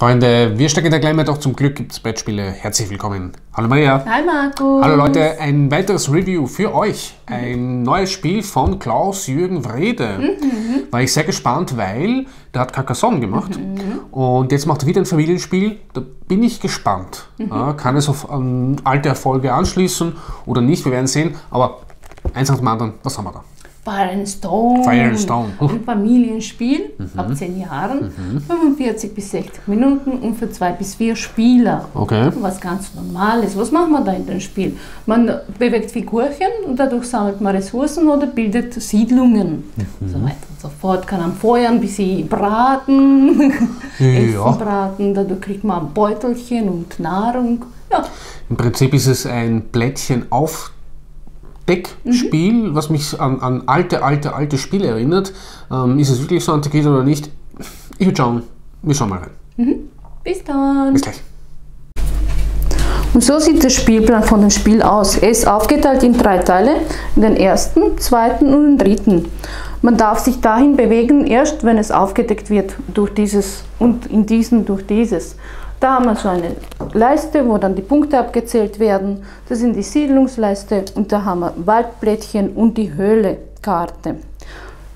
Freunde, wir stecken da gleich mal doch zum Glück gibt's Brettspiele. Herzlich willkommen. Hallo Maria. Hi Marco. Hallo Leute, ein weiteres Review für euch. Ein neues Spiel von Klaus-Jürgen Wrede. Mhm. War ich sehr gespannt, weil der hat Carcassonne gemacht. Und jetzt macht er wieder ein Familienspiel. Da bin ich gespannt. Ja, kann es auf ähm, alte Erfolge anschließen oder nicht? Wir werden sehen. Aber eins nach dem anderen, was haben wir da? Fire and Stone. Fire and Stone. Ein Familienspiel Mhm. ab 10 Jahren, 45 bis 60 Minuten und für zwei bis vier Spieler. Okay. Was ganz normal ist. Was macht man da in dem Spiel? Man bewegt Figurchen und dadurch sammelt man Ressourcen oder bildet Siedlungen. Mhm. So weiter und so fort. Kann am Feuer ein bisschen braten, Essen Ja. braten, dadurch kriegt man Beutelchen und Nahrung. Ja, Im Prinzip ist es ein Plättchen auf Deckspiel, was mich an, an alte, alte, alte Spiele erinnert. Ähm, ist es wirklich so antiquiert oder nicht? Ich würde schauen. Wir schauen mal rein. bis dann. Bis gleich. Und so sieht der Spielplan von dem Spiel aus. Er ist aufgeteilt in drei Teile, in den ersten, zweiten und den dritten. Man darf sich dahin bewegen, erst wenn es aufgedeckt wird durch dieses und in diesen durch dieses. Da haben wir so eine Leiste, wo dann die Punkte abgezählt werden. Das sind die Siedlungsleiste und da haben wir Waldblättchen und die Höhlekarte.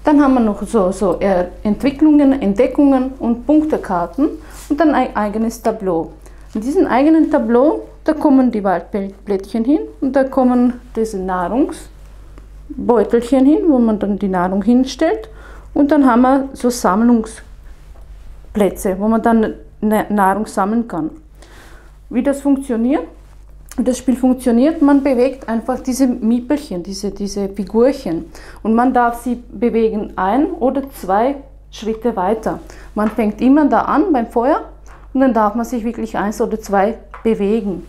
Dann haben wir noch so, so Entwicklungen, Entdeckungen und Punktekarten und dann ein eigenes Tableau. In diesem eigenen Tableau, da kommen die Waldblättchen hin und da kommen diese Nahrungsbeutelchen hin, wo man dann die Nahrung hinstellt. Und dann haben wir so Sammlungsplätze, wo man dann Nahrung sammeln kann. Wie das funktioniert? Das Spiel funktioniert, man bewegt einfach diese Miepelchen, diese, diese Figurchen und man darf sie bewegen ein oder zwei Schritte weiter. Man fängt immer da an beim Feuer und dann darf man sich wirklich eins oder zwei bewegen.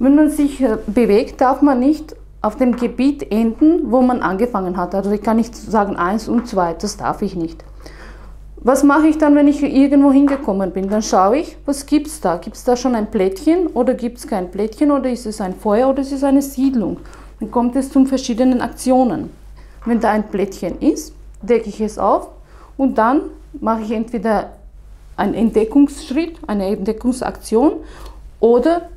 Wenn man sich äh, bewegt, darf man nicht auf dem Gebiet enden, wo man angefangen hat. Also ich kann nicht sagen eins und zwei, das darf ich nicht. Was mache ich dann, wenn ich irgendwo hingekommen bin? Dann schaue ich, was gibt es da? Gibt es da schon ein Plättchen oder gibt es kein Plättchen oder ist es ein Feuer oder ist es eine Siedlung? Dann kommt es zu verschiedenen Aktionen. Wenn da ein Plättchen ist, decke ich es auf und dann mache ich entweder einen Entdeckungsschritt, eine Entdeckungsaktion oder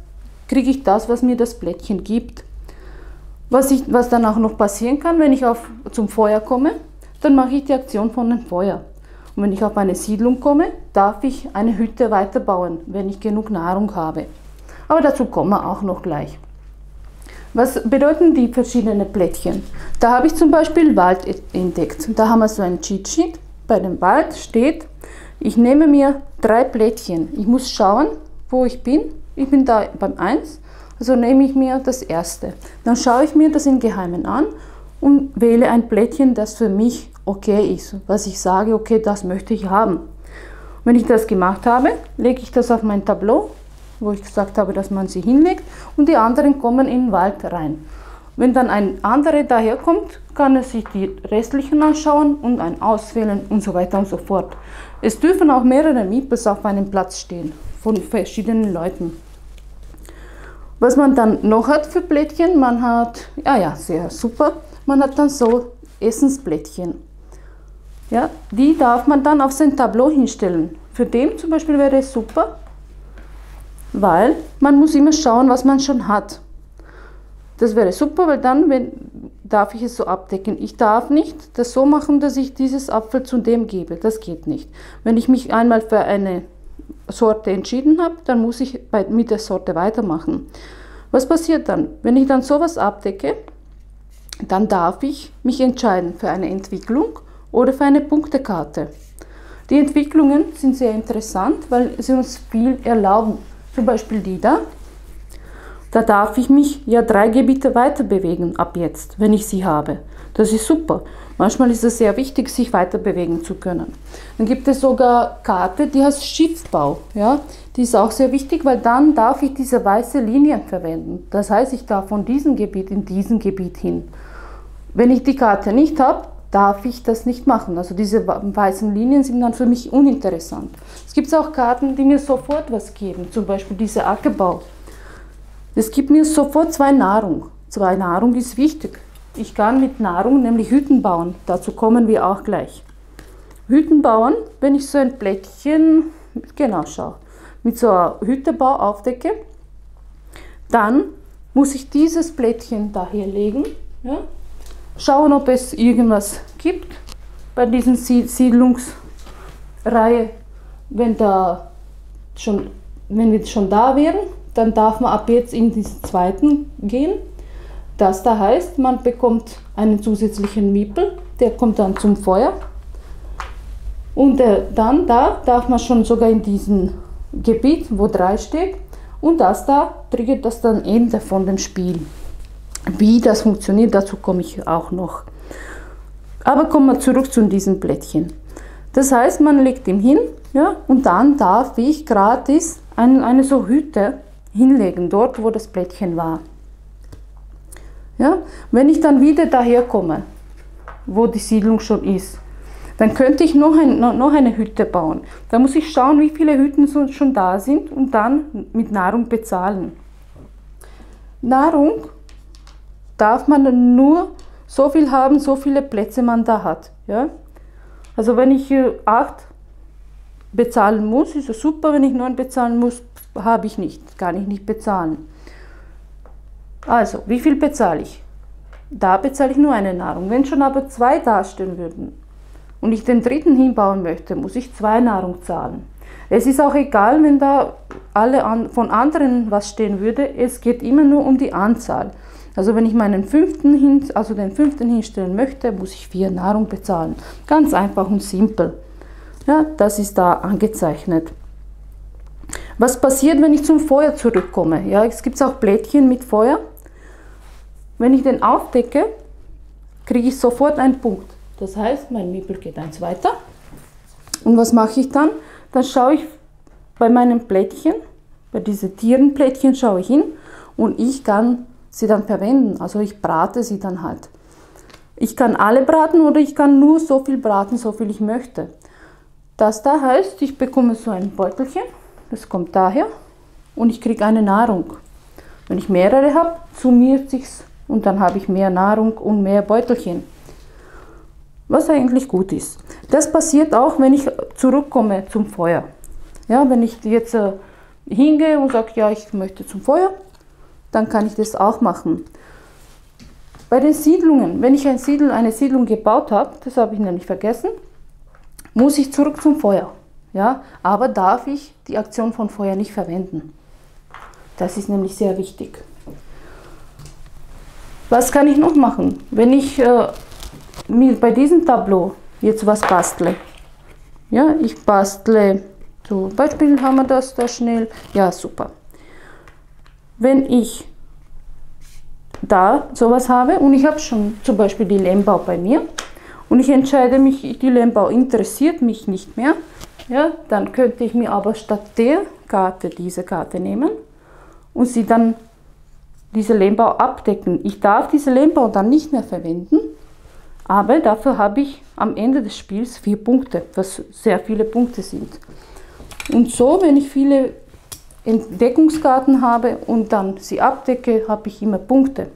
kriege ich das, was mir das Plättchen gibt. Was, ich, was dann auch noch passieren kann, wenn ich auf, zum Feuer komme, dann mache ich die Aktion von dem Feuer. Und wenn ich auf eine Siedlung komme, darf ich eine Hütte weiterbauen, wenn ich genug Nahrung habe. Aber dazu kommen wir auch noch gleich. Was bedeuten die verschiedenen Plättchen? Da habe ich zum Beispiel Wald entdeckt. Da haben wir so ein Cheat Sheet. Bei dem Wald steht, ich nehme mir drei Plättchen. Ich muss schauen, wo ich bin. Ich bin da beim 1, also nehme ich mir das erste. Dann schaue ich mir das im Geheimen an und wähle ein Plättchen, das für mich okay ist, was ich sage, okay, das möchte ich haben. Wenn ich das gemacht habe, lege ich das auf mein Tableau, wo ich gesagt habe, dass man sie hinlegt und die anderen kommen in den Wald rein. Wenn dann ein anderer daherkommt, kann er sich die restlichen anschauen und ein auswählen und so weiter und so fort. Es dürfen auch mehrere Meeples auf einem Platz stehen, von verschiedenen Leuten. Was man dann noch hat für Plättchen, man hat, ja, ja, sehr super, man hat dann so Essensplättchen. Ja, die darf man dann auf sein Tableau hinstellen. Für den zum Beispiel wäre es super, weil man muss immer schauen, was man schon hat. Das wäre super, weil dann wenn, darf ich es so abdecken. Ich darf nicht das so machen, dass ich dieses Apfel zu dem gebe. Das geht nicht. Wenn ich mich einmal für eine Sorte entschieden habe, dann muss ich bei, mit der Sorte weitermachen. Was passiert dann? Wenn ich dann sowas abdecke, dann darf ich mich entscheiden für eine Entwicklung oder für eine Punktekarte. Die Entwicklungen sind sehr interessant, weil sie uns viel erlauben. Zum Beispiel die da. Da darf ich mich ja drei Gebiete weiter bewegen ab jetzt, wenn ich sie habe. Das ist super. Manchmal ist es sehr wichtig, sich weiter bewegen zu können. Dann gibt es sogar Karte, die heißt Schiffbau. Ja? Die ist auch sehr wichtig, weil dann darf ich diese weiße Linien verwenden. Das heißt, ich darf von diesem Gebiet in diesem Gebiet hin. Wenn ich die Karte nicht habe, darf ich das nicht machen. Also diese weißen Linien sind dann für mich uninteressant. Es gibt auch Karten, die mir sofort was geben, zum Beispiel dieser Ackerbau. Es gibt mir sofort zwei Nahrung. Zwei Nahrung ist wichtig. Ich kann mit Nahrung nämlich Hütten bauen. Dazu kommen wir auch gleich. Hütten bauen, wenn ich so ein Blättchen, genau schau. mit so einer Hüttebau aufdecke, dann muss ich dieses Blättchen daher legen, ja, schauen, ob es irgendwas gibt bei diesen Siedlungsreihe. Wenn, da schon, wenn wir schon da wären, dann darf man ab jetzt in diesen zweiten gehen. Das da heißt, man bekommt einen zusätzlichen Miepel, der kommt dann zum Feuer. Und äh, dann da darf man schon sogar in diesem Gebiet, wo 3 steht, und das da triggert das dann Ende von dem Spiel. Wie das funktioniert, dazu komme ich auch noch. Aber kommen wir zurück zu diesem Blättchen. Das heißt, man legt ihn hin ja, und dann darf ich gratis ein, eine so Hütte hinlegen, dort wo das Blättchen war. Ja, wenn ich dann wieder daher komme, wo die Siedlung schon ist, dann könnte ich noch, ein, noch eine Hütte bauen. Da muss ich schauen, wie viele Hütten schon da sind und dann mit Nahrung bezahlen. Nahrung darf man nur so viel haben, so viele Plätze man da hat. Ja? Also wenn ich acht bezahlen muss, ist es super. Wenn ich neun bezahlen muss, habe ich nicht, kann ich nicht bezahlen. Also, wie viel bezahle ich? Da bezahle ich nur eine Nahrung. Wenn schon aber zwei dastehen würden und ich den dritten hinbauen möchte, muss ich zwei Nahrung zahlen. Es ist auch egal, wenn da alle an, von anderen was stehen würde, es geht immer nur um die Anzahl. Also wenn ich meinen fünften, hin, also den fünften hinstellen möchte, muss ich vier Nahrung bezahlen. Ganz einfach und simpel. Ja, das ist da angezeichnet. Was passiert, wenn ich zum Feuer zurückkomme? Ja, es gibt auch Blättchen mit Feuer. Wenn ich den aufdecke, kriege ich sofort einen Punkt. Das heißt, mein Miepel geht eins weiter. Und was mache ich dann? Dann schaue ich bei meinem Plättchen, bei diesen Tierenplättchen schaue ich hin und ich kann sie dann verwenden. Also ich brate sie dann halt. Ich kann alle braten oder ich kann nur so viel braten, so viel ich möchte. Das da heißt, ich bekomme so ein Beutelchen, das kommt daher und ich kriege eine Nahrung. Wenn ich mehrere habe, summiert sich's und dann habe ich mehr Nahrung und mehr Beutelchen. Was eigentlich gut ist. Das passiert auch, wenn ich zurückkomme zum Feuer. Ja, wenn ich jetzt äh, hingehe und sage, ja, ich möchte zum Feuer, dann kann ich das auch machen. Bei den Siedlungen, wenn ich ein Siedl, eine Siedlung gebaut habe, das habe ich nämlich vergessen, muss ich zurück zum Feuer. Ja? Aber darf ich die Aktion von Feuer nicht verwenden. Das ist nämlich sehr wichtig. Was kann ich noch machen? Wenn ich äh, mir bei diesem Tableau jetzt was bastle. Ja, ich bastle, zum Beispiel haben wir das da schnell. Ja, super. Wenn ich da sowas habe und ich habe schon zum Beispiel die Lehmbau bei mir und ich entscheide mich, die Lehmbau interessiert mich nicht mehr, ja, dann könnte ich mir aber statt der Karte diese Karte nehmen und sie dann diese Lehmbau abdecken. Ich darf diese Lehmbau dann nicht mehr verwenden, aber dafür habe ich am Ende des Spiels vier Punkte, was sehr viele Punkte sind. Und so, wenn ich viele Entdeckungskarten habe und dann sie abdecke, habe ich immer Punkte.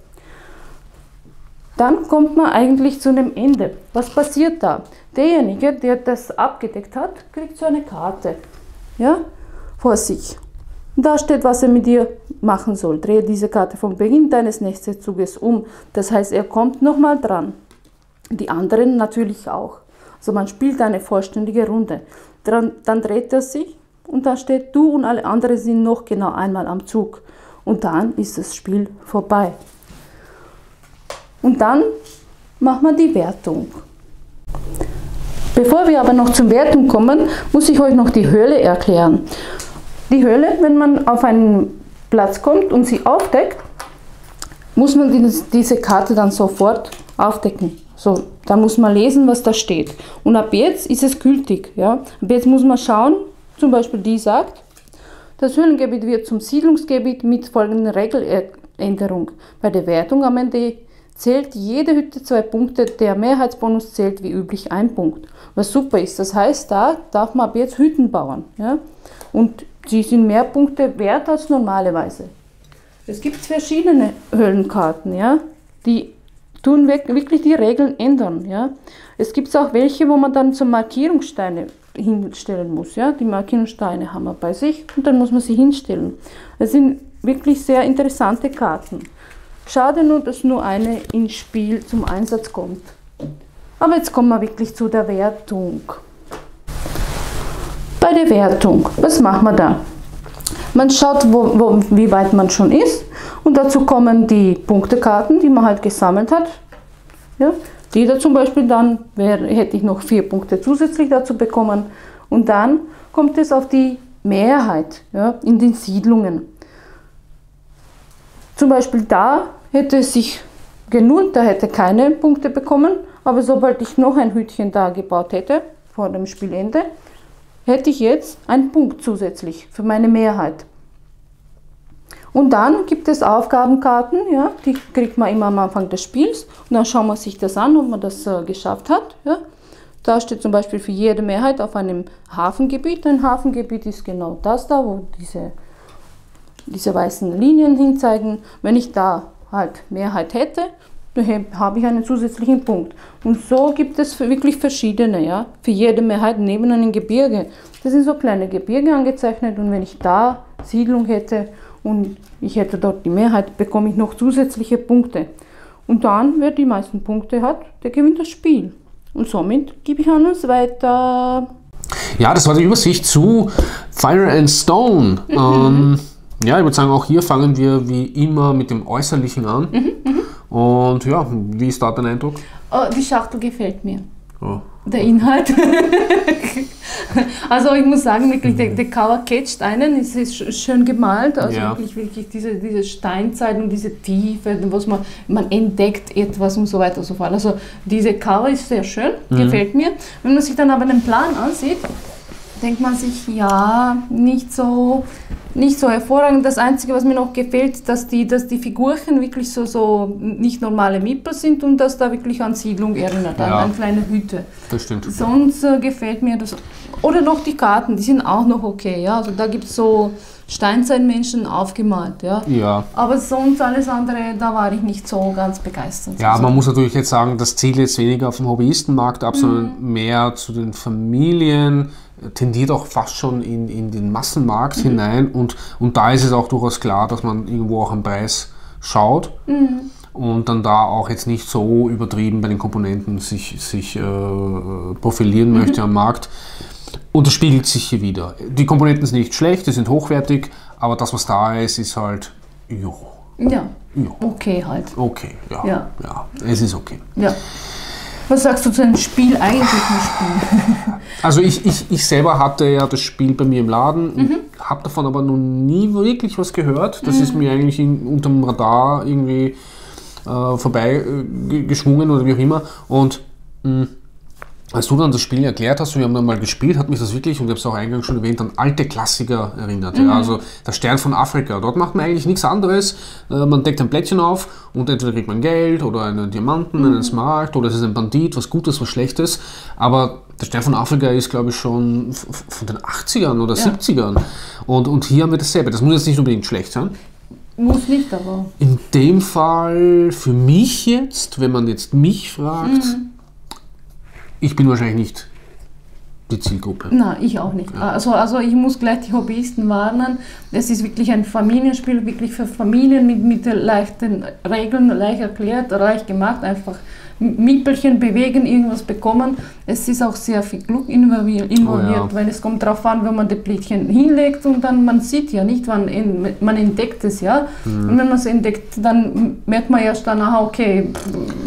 Dann kommt man eigentlich zu einem Ende. Was passiert da? Derjenige, der das abgedeckt hat, kriegt so eine Karte ja, vor sich. Da steht, was er mit dir machen soll. Drehe diese Karte vom Beginn deines nächsten Zuges um. Das heißt, er kommt nochmal dran. Die anderen natürlich auch. Also man spielt eine vollständige Runde. Dann, dann dreht er sich und da steht, du und alle anderen sind noch genau einmal am Zug. Und dann ist das Spiel vorbei. Und dann macht man die Wertung. Bevor wir aber noch zum Wertung kommen, muss ich euch noch die Höhle erklären. Die Höhle, wenn man auf einen Platz kommt und sie aufdeckt, muss man diese Karte dann sofort aufdecken. So, dann muss man lesen, was da steht. Und ab jetzt ist es gültig. Ja? Ab jetzt muss man schauen, zum Beispiel die sagt, das Höhlengebiet wird zum Siedlungsgebiet mit folgender Regeländerung. Bei der Wertung am Ende zählt jede Hütte zwei Punkte, der Mehrheitsbonus zählt wie üblich ein Punkt. Was super ist, das heißt, da darf man ab jetzt Hütten bauen. Ja? Und sie sind mehr Punkte wert als normalerweise. Es gibt verschiedene Höhlenkarten, ja? die tun wirklich die Regeln ändern. Ja? Es gibt auch welche, wo man dann so Markierungssteine hinstellen muss. Ja? Die markigen Steine haben wir bei sich und dann muss man sie hinstellen. Das sind wirklich sehr interessante Karten. Schade nur, dass nur eine ins Spiel zum Einsatz kommt. Aber jetzt kommen wir wirklich zu der Wertung. Bei der Wertung, was machen wir da? Man schaut, wo, wo, wie weit man schon ist und dazu kommen die Punktekarten, die man halt gesammelt hat. Ja, die zum Beispiel dann wäre, hätte ich noch vier Punkte zusätzlich dazu bekommen. Und dann kommt es auf die Mehrheit ja, in den Siedlungen. Zum Beispiel da hätte es sich genullt, da hätte keine Punkte bekommen, aber sobald ich noch ein Hütchen da gebaut hätte, vor dem Spielende, hätte ich jetzt einen Punkt zusätzlich für meine Mehrheit. Und dann gibt es Aufgabenkarten, ja, die kriegt man immer am Anfang des Spiels. Und dann schaut man sich das an, ob man das äh, geschafft hat. Ja. Da steht zum Beispiel für jede Mehrheit auf einem Hafengebiet. Ein Hafengebiet ist genau das da, wo diese, diese weißen Linien hinzeigen. Wenn ich da halt Mehrheit hätte, dann habe ich einen zusätzlichen Punkt. Und so gibt es wirklich verschiedene, ja, für jede Mehrheit neben einem Gebirge. Das sind so kleine Gebirge angezeichnet und wenn ich da Siedlung hätte und ich hätte dort die Mehrheit, bekomme ich noch zusätzliche Punkte. Und dann, wer die meisten Punkte hat, der gewinnt das Spiel. Und somit gebe ich an uns weiter. Ja, das war die Übersicht zu Fire and Stone. Mhm. Ähm, ja, ich würde sagen, auch hier fangen wir wie immer mit dem Äußerlichen an. Mhm, mhm. Und ja, wie ist da dein Eindruck? Oh, die Schachtel gefällt mir. Oh. Der Inhalt. also ich muss sagen, wirklich, der, der Cover catcht einen, es ist schön gemalt, also ja. wirklich, wirklich diese, diese Steinzeit und diese Tiefe, was man, man entdeckt etwas und so weiter und so fort. Also diese Cover ist sehr schön, mhm. gefällt mir. Wenn man sich dann aber den Plan ansieht, denkt man sich, ja, nicht so, nicht so hervorragend. Das Einzige, was mir noch gefällt, dass die, dass die Figurchen wirklich so, so nicht normale Mipper sind und dass da wirklich an Siedlung erinnert, ja. an eine kleine Hütte. Das stimmt. Sonst äh, gefällt mir das. Oder noch die Karten, die sind auch noch okay. Ja? Also da gibt es so Steinzeitmenschen aufgemalt. Ja? ja. Aber sonst alles andere, da war ich nicht so ganz begeistert. Ja, man muss natürlich jetzt sagen, das zielt jetzt weniger auf dem Hobbyistenmarkt ab, mhm. sondern mehr zu den Familien tendiert auch fast schon in, in den Massenmarkt mhm. hinein und, und da ist es auch durchaus klar, dass man irgendwo auch am Preis schaut mhm. und dann da auch jetzt nicht so übertrieben bei den Komponenten sich, sich äh, profilieren mhm. möchte am Markt. Und das spiegelt sich hier wieder. Die Komponenten sind nicht schlecht, die sind hochwertig, aber das, was da ist, ist halt, jo. Ja. ja. Okay halt. Okay, ja. ja. ja. Es ist okay. Ja. Was sagst du zu einem Spiel, eigentlichen Spiel? Also ich, ich, ich selber hatte ja das Spiel bei mir im Laden, mhm. habe davon aber noch nie wirklich was gehört. Das mhm. ist mir eigentlich in, unterm Radar irgendwie äh, vorbei äh, geschwungen oder wie auch immer. Und mh, als du dann das Spiel erklärt hast, wir haben dann mal gespielt, hat mich das wirklich, und ich habe es auch eingangs schon erwähnt, an alte Klassiker erinnert. Mhm. Ja, also der Stern von Afrika. Dort macht man eigentlich nichts anderes. Äh, man deckt ein Plättchen auf und entweder kriegt man Geld oder einen Diamanten, mhm. einen Smart oder es ist ein Bandit, was Gutes, was Schlechtes. Aber der Stern von Afrika ist, glaube ich, schon von den 80ern oder ja. 70ern. Und, und hier haben wir dasselbe. Das muss jetzt nicht unbedingt schlecht sein. Muss nicht, aber. In dem Fall, für mich jetzt, wenn man jetzt mich fragt, mhm ich bin wahrscheinlich nicht die Zielgruppe. Nein, ich auch nicht. Ja. Also, also ich muss gleich die Hobbyisten warnen. Es ist wirklich ein Familienspiel, wirklich für Familien mit, mit leichten Regeln, leicht erklärt, leicht gemacht, einfach Miepelchen bewegen, irgendwas bekommen. Es ist auch sehr viel Glück involviert, oh ja. weil es kommt darauf an, wenn man die Plättchen hinlegt und dann man sieht ja nicht, wann man entdeckt es ja. Mhm. Und wenn man es entdeckt, dann merkt man erst dann, aha, okay,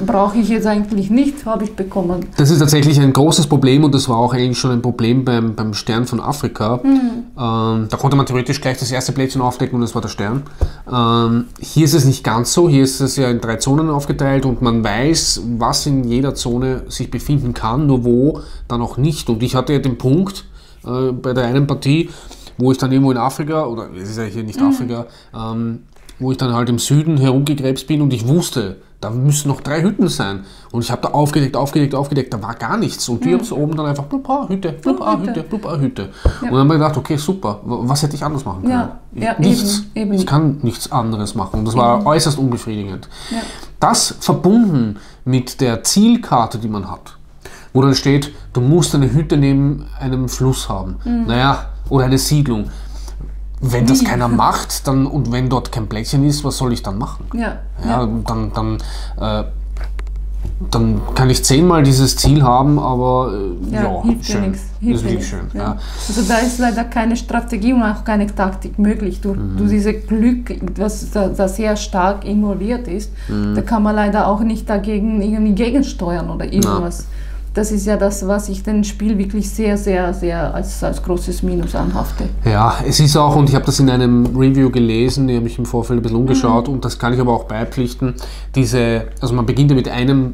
brauche ich jetzt eigentlich nicht, habe ich bekommen. Das ist tatsächlich ein großes Problem und das war auch eigentlich schon ein Problem beim, beim Stern von Afrika. Mhm. Ähm, da konnte man theoretisch gleich das erste Plättchen aufdecken und das war der Stern. Ähm, hier ist es nicht ganz so, hier ist es ja in drei Zonen aufgeteilt und man weiß, was in jeder Zone sich befinden kann, nur wo dann auch nicht. Und ich hatte ja den Punkt äh, bei der einen Partie, wo ich dann irgendwo in Afrika, oder es ist ja hier nicht mhm. Afrika, ähm, wo ich dann halt im Süden herumgekrebst bin und ich wusste, da müssen noch drei Hütten sein. Und ich habe da aufgedeckt, aufgedeckt, aufgedeckt, da war gar nichts. Und die mhm. haben oben dann einfach blub, ah, Hütte, blub, ah, Hütte, blub, ah, Hütte. Ja. Und dann habe ich gedacht, okay, super, was hätte ich anders machen können? Ja. Ja, nichts. Eben, eben. Ich kann nichts anderes machen. Und das war eben. äußerst unbefriedigend. Das verbunden mit der Zielkarte, die man hat, wo dann steht, du musst eine Hütte neben einem Fluss haben. Naja, oder eine Siedlung. Wenn das keiner macht dann, und wenn dort kein Plättchen ist, was soll ich dann machen? Ja. Ja, dann, dann, äh, dann kann ich zehnmal dieses Ziel haben, aber äh, Ja, ja, hilft schön. Das Hilft ist wirklich schön. Ja. Ja. Also da ist leider keine Strategie und auch keine Taktik möglich. Durch, Mhm. durch dieses Glück, das da, sehr stark involviert ist, Mhm. da kann man leider auch nicht dagegen irgendwie gegensteuern oder irgendwas. Das ist ja das, was ich dem Spiel wirklich sehr, sehr, sehr als, als großes Minus anhafte. Ja, es ist auch, und ich habe das in einem Review gelesen, die habe ich im Vorfeld ein bisschen umgeschaut, Mhm. und das kann ich aber auch beipflichten, diese, also man beginnt ja mit einem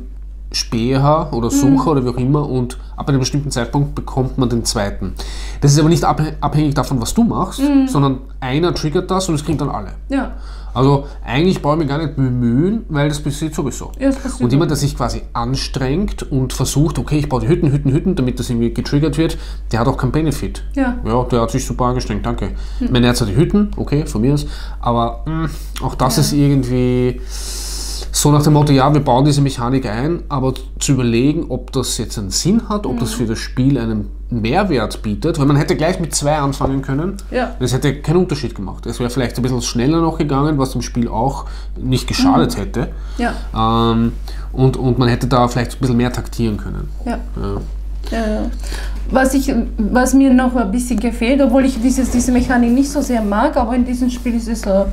Späher Mhm. oder Sucher oder wie auch immer und ab einem bestimmten Zeitpunkt bekommt man den zweiten. Das ist aber nicht abhä- abhängig davon, was du machst, Mhm. sondern einer triggert das und es kriegen dann alle. Ja, Also eigentlich brauche ich mich gar nicht bemühen, weil das passiert sowieso. Ja, das passiert und jemand, der sich quasi anstrengt und versucht, okay, ich baue die Hütten, Hütten, Hütten, damit das irgendwie getriggert wird, der hat auch keinen Benefit. Ja. Ja, der hat sich super angestrengt, danke. Ich meine, er hat die Hütten, okay, von mir aus, aber mh, auch das ist irgendwie so nach dem Motto, ja, wir bauen diese Mechanik ein, aber zu überlegen, ob das jetzt einen Sinn hat, ob das für das Spiel einen Mehrwert bietet, weil man hätte gleich mit zwei anfangen können. Ja. Das hätte keinen Unterschied gemacht. Es wäre vielleicht ein bisschen schneller noch gegangen, was dem Spiel auch nicht geschadet hätte. ja, Ähm, und, und man hätte da vielleicht ein bisschen mehr taktieren können. ja. Ja. Ja, ja. Was, ich, was mir noch ein bisschen gefällt, obwohl ich dieses, diese Mechanik nicht so sehr mag, aber in diesem Spiel ist es äh,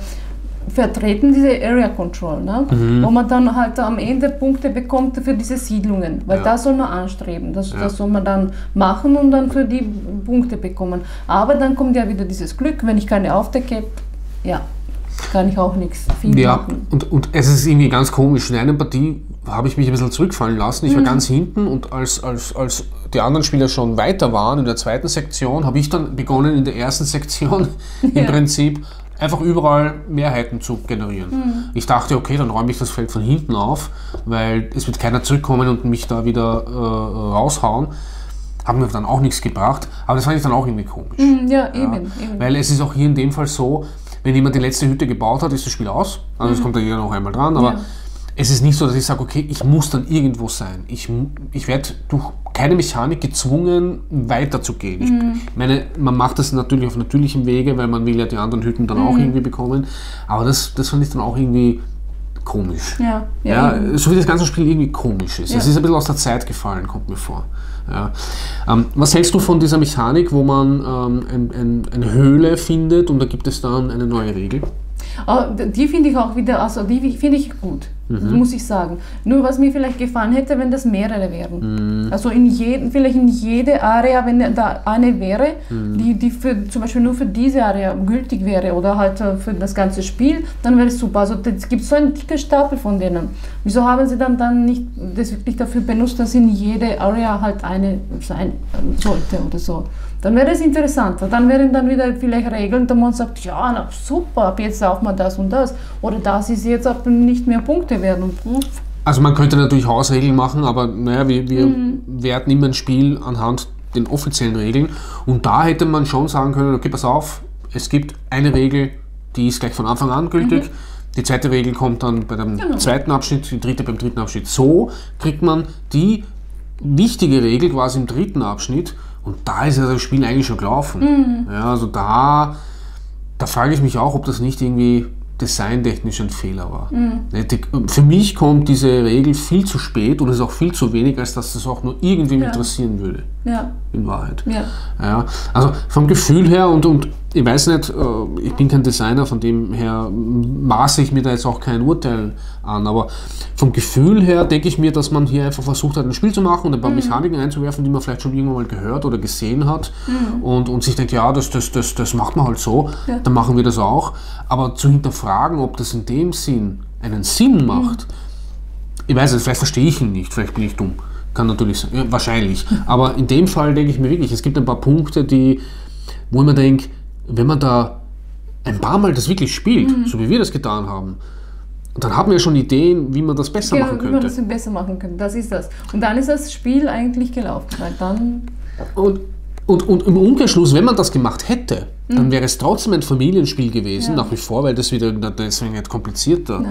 vertreten, diese Area Control, ne? Mhm. wo man dann halt am Ende Punkte bekommt für diese Siedlungen, weil Ja. das soll man anstreben, das, Ja. das soll man dann machen und dann für die Punkte bekommen. Aber dann kommt ja wieder dieses Glück, wenn ich keine aufdecke, ja, kann ich auch nichts viel Ja, machen. und, und es ist irgendwie ganz komisch. In einer Partie habe ich mich ein bisschen zurückfallen lassen. Ich war ganz hinten und als, als, als die anderen Spieler schon weiter waren in der zweiten Sektion, habe ich dann begonnen in der ersten Sektion im Ja. Prinzip einfach überall Mehrheiten zu generieren. Ich dachte, okay, dann räume ich das Feld von hinten auf, weil es wird keiner zurückkommen und mich da wieder äh, raushauen. Hat mir dann auch nichts gebracht, aber das fand ich dann auch irgendwie komisch. Hm, Ja, Ja, eben, eben. Weil es ist auch hier in dem Fall so, wenn jemand die letzte Hütte gebaut hat, ist das Spiel aus. Also es kommt da jeder noch einmal dran, aber Ja. Es ist nicht so, dass ich sage, okay, ich muss dann irgendwo sein. Ich, ich werde durch keine Mechanik gezwungen, weiterzugehen. Ich meine, man macht das natürlich auf natürlichem Wege, weil man will ja die anderen Hütten dann auch irgendwie bekommen. Aber das, das fand ich dann auch irgendwie komisch. Ja, ja, Ja, so wie das ganze Spiel irgendwie komisch ist. Ja. Es ist ein bisschen aus der Zeit gefallen, kommt mir vor. Ja. Ähm, was hältst du von dieser Mechanik, wo man ähm, ein, ein, eine Höhle findet und da gibt es dann eine neue Regel? Aber die finde ich auch wieder, also die finde ich gut, Mhm. muss ich sagen. Nur was mir vielleicht gefallen hätte, wenn das mehrere wären. Mhm. Also in jedem, vielleicht in jede Area, wenn da eine wäre, Mhm. die, die für, zum Beispiel nur für diese Area gültig wäre oder halt äh, für das ganze Spiel, dann wäre es super. Also es gibt so einen dicken Stapel von denen. Wieso haben sie dann, dann nicht das wirklich dafür benutzt, dass in jede Area halt eine sein sollte oder so? Dann wäre es interessanter. Dann wären dann wieder vielleicht Regeln, da man sagt, ja, na, super, ab jetzt darf man das und das. Oder das ist jetzt ab nicht mehr Punkte werden. Hm, Also man könnte natürlich Hausregeln machen, aber naja, wir, wir Mhm. werten immer ein Spiel anhand den offiziellen Regeln und da hätte man schon sagen können, okay, pass auf, es gibt eine Regel, die ist gleich von Anfang an gültig. Die zweite Regel kommt dann bei dem Mhm. Genau. zweiten Abschnitt, die dritte beim dritten Abschnitt. So kriegt man die wichtige Regel quasi im dritten Abschnitt und da ist ja das Spiel eigentlich schon gelaufen. Mhm. Ja, also da, da frage ich mich auch, ob das nicht irgendwie designtechnisch ein Fehler war. Mhm. Ne, Für mich kommt diese Regel viel zu spät und ist auch viel zu wenig, als dass das auch nur irgendwie Ja. interessieren würde, ja, in Wahrheit. ja. Ja, also vom Gefühl her und, und ich weiß nicht, äh, ich bin kein Designer, von dem her maße ich mir da jetzt auch kein Urteil an, aber vom Gefühl her denke ich mir, dass man hier einfach versucht hat, ein Spiel zu machen und ein paar Mechaniken einzuwerfen, die man vielleicht schon irgendwann mal gehört oder gesehen hat und, und sich denkt, ja, das, das, das, das macht man halt so, Ja. dann machen wir das auch. Aber zu hinterfragen, ob das in dem Sinn einen Sinn macht, ich weiß nicht, vielleicht verstehe ich ihn nicht, vielleicht bin ich dumm. Kann natürlich sein, ja, wahrscheinlich. Aber in dem Fall denke ich mir wirklich, es gibt ein paar Punkte, die, wo ich mir denke, wenn man da ein paar Mal das wirklich spielt, Mhm. so wie wir das getan haben, dann haben wir schon Ideen, wie man das besser Ja, machen wie man könnte. das besser machen könnte. Das ist das. Und dann ist das Spiel eigentlich gelaufen. Weil dann, Und, und, und im Umkehrschluss, wenn man das gemacht hätte, dann wäre es trotzdem ein Familienspiel gewesen, Mhm. Ja. nach wie vor, weil das wieder deswegen nicht komplizierter.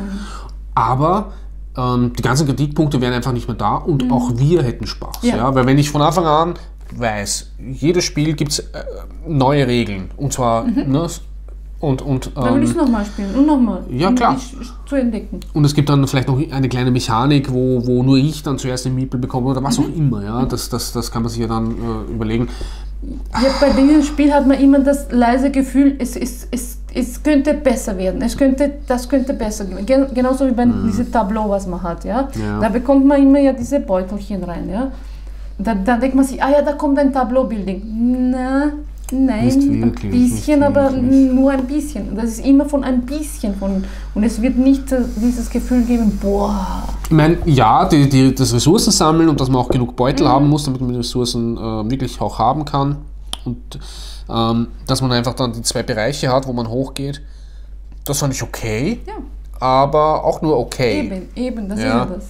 Aber ähm, die ganzen Kritikpunkte wären einfach nicht mehr da und auch wir hätten Spaß. Ja. Mhm. Ja. Weil wenn ich von Anfang an weiß, jedes Spiel gibt es äh, neue Regeln. Und zwar, ne, und, und, Dann will ich es ähm, nochmal spielen und nochmal. Ja, um klar. Zu entdecken. und es gibt dann vielleicht noch eine kleine Mechanik, wo, wo nur ich dann zuerst den Miepel bekomme oder was auch immer. Ja? Das, das, das kann man sich ja dann äh, überlegen. Ja, bei diesem Spiel hat man immer das leise Gefühl, es, es, es, es könnte besser werden. Es könnte, das könnte besser werden. Gen genauso wie bei diesem Tableau, was man hat. Ja? Mhm. Ja. Da bekommt man immer ja diese Beutelchen rein. Ja? Da, da denkt man sich, ah ja, da kommt ein Tableau-Building. Na, nein, ein bisschen, aber nur ein bisschen. Das ist immer von ein bisschen von. Und es wird nicht äh, dieses Gefühl geben, boah. Ich meine, ja, die, die, das Ressourcen sammeln und dass man auch genug Beutel haben muss, damit man die Ressourcen äh, wirklich auch haben kann. Und ähm, dass man einfach dann die zwei Bereiche hat, wo man hochgeht. Das fand ich okay, Ja, aber auch nur okay. eben, eben, das Ja. ist ja das.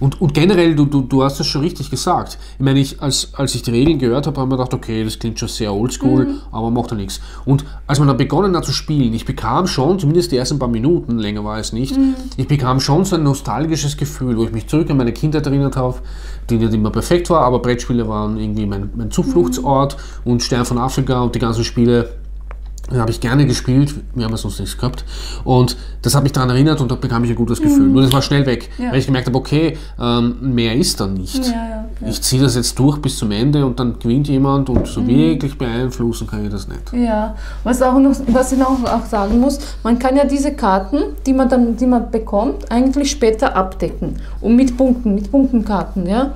Und, und generell, du, du, du hast es schon richtig gesagt. Ich meine, ich, als, als ich die Regeln gehört habe, habe ich mir gedacht, okay, das klingt schon sehr oldschool, aber macht ja nichts. Und als man dann begonnen hat zu spielen, ich bekam schon, zumindest die ersten paar Minuten, länger war es nicht, ich bekam schon so ein nostalgisches Gefühl, wo ich mich zurück an meine Kindheit erinnert habe, die nicht immer perfekt war, aber Brettspiele waren irgendwie mein, mein Zufluchtsort und Stern von Afrika und die ganzen Spiele habe ich gerne gespielt, wir haben ja sonst nichts gehabt. Und das hat mich daran erinnert und da bekam ich ein gutes Gefühl. Nur das war schnell weg, Ja. weil ich gemerkt habe, okay, ähm, mehr ist da nicht. Ja, ja. Ich ziehe das jetzt durch bis zum Ende und dann gewinnt jemand und Mhm. so wirklich beeinflussen kann ich das nicht. Ja, was, auch noch, was ich auch, auch sagen muss, man kann ja diese Karten, die man dann die man bekommt, eigentlich später abdecken. Und mit Punkten, mit Punktenkarten, ja.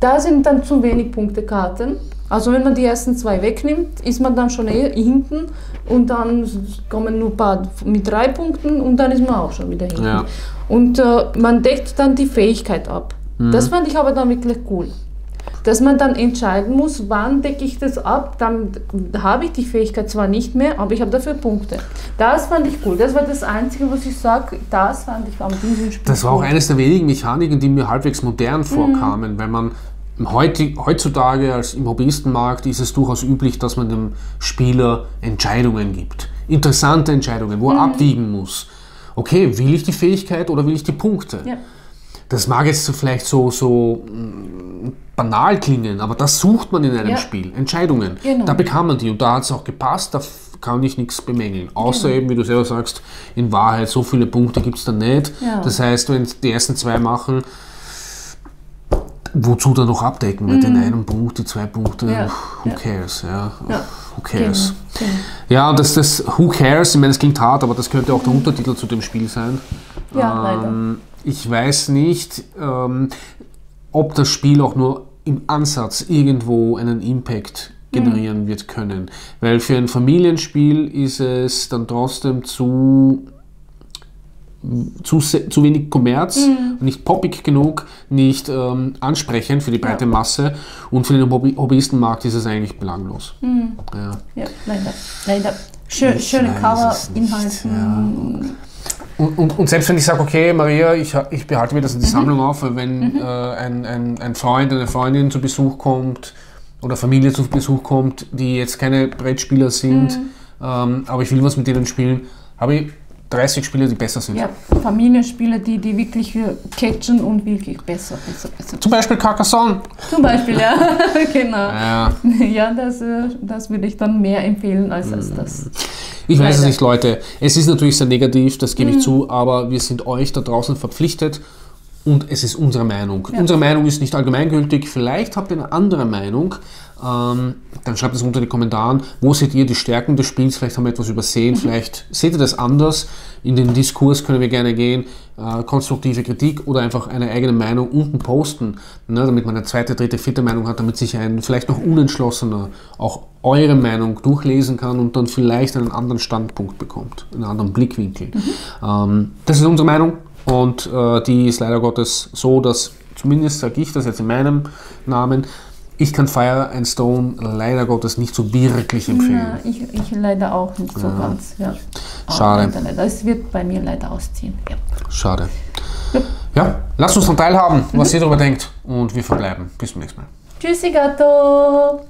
Da sind dann zu wenig Punktekarten. Also wenn man die ersten zwei wegnimmt, ist man dann schon eh hinten und dann kommen nur ein paar mit drei Punkten und dann ist man auch schon wieder hinten. Ja. Und äh, man deckt dann die Fähigkeit ab. Das fand ich aber dann wirklich cool. Dass man dann entscheiden muss, wann decke ich das ab, dann habe ich die Fähigkeit zwar nicht mehr, aber ich habe dafür Punkte. Das fand ich cool. Das war das Einzige, was ich sage, das fand ich am diesem Spiel Das war auch eines der wenigen Mechaniken, die mir halbwegs modern Mhm. vorkamen, weil man heutzutage als im Hobbyistenmarkt ist es durchaus üblich, dass man dem Spieler Entscheidungen gibt. Interessante Entscheidungen, Mhm. wo er abwiegen muss. Okay, will ich die Fähigkeit oder will ich die Punkte? Ja. Das mag jetzt vielleicht so, so banal klingen, aber das sucht man in einem Ja. Spiel. Entscheidungen. Genau. Da bekam man die und da hat es auch gepasst, da kann ich nichts bemängeln. Außer Genau. eben, wie du selber sagst, in Wahrheit so viele Punkte gibt es da nicht. Ja. Das heißt, wenn die ersten zwei machen, wozu dann noch abdecken? Mit den einen Punkt, die zwei Punkte, Mhm. Ja. who Ja. cares? Ja. Ja. Who cares? Genau. Ja, und das, das Who cares, ich meine, es klingt hart, aber das könnte auch der Untertitel zu dem Spiel sein. Ja, leider. Ähm, ich weiß nicht, ähm, ob das Spiel auch nur im Ansatz irgendwo einen Impact generieren wird können. Weil für ein Familienspiel ist es dann trotzdem zu, zu, zu wenig Kommerz, nicht poppig genug, nicht ähm, ansprechend für die breite Masse und für den Hobby Hobbyistenmarkt ist es eigentlich belanglos. Ja. Ja, leider. leider. Schö schöne Cover, Inhalte. Und, und, und selbst wenn ich sage, okay, Maria, ich, ich behalte mir das in die Sammlung auf, wenn äh, ein, ein, ein Freund, eine Freundin zu Besuch kommt oder Familie zu Besuch kommt, die jetzt keine Brettspieler sind, ähm, aber ich will was mit denen spielen, habe ich 30 Spiele, die besser sind. Ja, Familienspiele, die, die wirklich catchen und wirklich besser, besser, besser. Zum Beispiel Carcassonne. Zum Beispiel, ja, genau. Ja, Ja, das, äh, das würde ich dann mehr empfehlen als, als das. ich weiß es nicht, Leute. Es ist natürlich sehr negativ, das gebe ich zu, aber wir sind euch da draußen verpflichtet und es ist unsere Meinung. Unsere Meinung ist nicht allgemeingültig. Vielleicht habt ihr eine andere Meinung. Ähm, dann schreibt es unter die Kommentaren. Wo seht ihr die Stärken des Spiels? Vielleicht haben wir etwas übersehen. Vielleicht seht ihr das anders. In den Diskurs können wir gerne gehen. Äh, konstruktive Kritik oder einfach eine eigene Meinung unten posten, ne, damit man eine zweite, dritte, vierte Meinung hat, damit sich ein vielleicht noch unentschlossener auch eure Meinung durchlesen kann und dann vielleicht einen anderen Standpunkt bekommt, einen anderen Blickwinkel. Ähm, das ist unsere Meinung. Und äh, die ist leider Gottes so, dass, zumindest sage ich das jetzt in meinem Namen, ich kann Fire and Stone leider Gottes nicht so wirklich empfehlen. Ja, ich, ich leider auch nicht so ganz. Ja. Schade. Leider, leider. Es wird bei mir leider ausziehen. Ja. Schade. Ja, lasst uns dann teilhaben, was ihr darüber denkt und wir verbleiben. Bis zum nächsten Mal. Tschüssi, Gato!